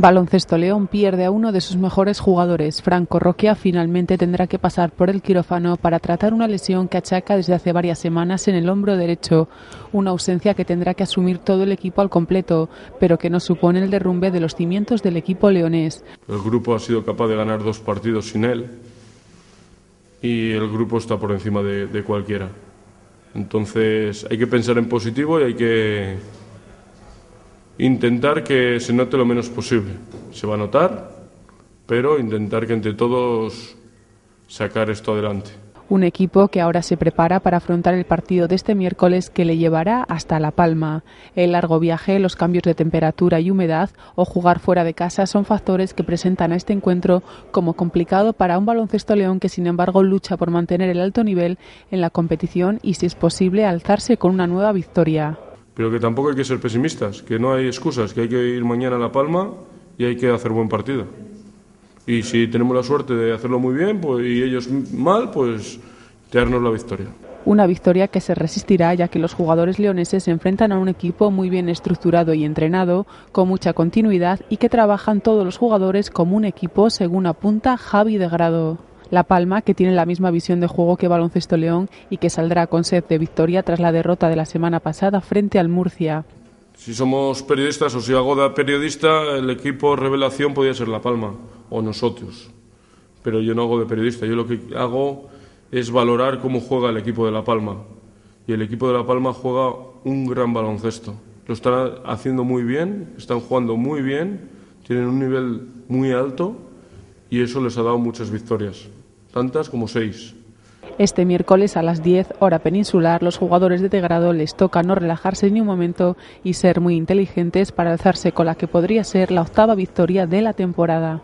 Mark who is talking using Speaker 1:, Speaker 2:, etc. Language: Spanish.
Speaker 1: Baloncesto León pierde a uno de sus mejores jugadores. Franco Roquia finalmente tendrá que pasar por el quirófano para tratar una lesión que achaca desde hace varias semanas en el hombro derecho. Una ausencia que tendrá que asumir todo el equipo al completo, pero que no supone el derrumbe de los cimientos del equipo leonés.
Speaker 2: El grupo ha sido capaz de ganar dos partidos sin él y el grupo está por encima de, de cualquiera. Entonces hay que pensar en positivo y hay que intentar que se note lo menos posible. Se va a notar, pero intentar que entre todos sacar esto adelante.
Speaker 1: Un equipo que ahora se prepara para afrontar el partido de este miércoles que le llevará hasta La Palma. El largo viaje, los cambios de temperatura y humedad o jugar fuera de casa son factores que presentan a este encuentro como complicado para un baloncesto león que sin embargo lucha por mantener el alto nivel en la competición y si es posible alzarse con una nueva victoria
Speaker 2: pero que tampoco hay que ser pesimistas, que no hay excusas, que hay que ir mañana a La Palma y hay que hacer buen partido. Y si tenemos la suerte de hacerlo muy bien pues, y ellos mal, pues darnos la victoria.
Speaker 1: Una victoria que se resistirá ya que los jugadores leoneses se enfrentan a un equipo muy bien estructurado y entrenado, con mucha continuidad y que trabajan todos los jugadores como un equipo según apunta Javi de Grado. La Palma, que tiene la misma visión de juego que Baloncesto León y que saldrá con sed de victoria tras la derrota de la semana pasada frente al Murcia.
Speaker 2: Si somos periodistas o si hago de periodista, el equipo revelación podría ser La Palma o nosotros. Pero yo no hago de periodista, yo lo que hago es valorar cómo juega el equipo de La Palma. Y el equipo de La Palma juega un gran baloncesto. Lo están haciendo muy bien, están jugando muy bien, tienen un nivel muy alto y eso les ha dado muchas victorias tantas como seis.
Speaker 1: Este miércoles a las 10 hora peninsular, los jugadores de Tegrado les toca no relajarse ni un momento y ser muy inteligentes para alzarse con la que podría ser la octava victoria de la temporada.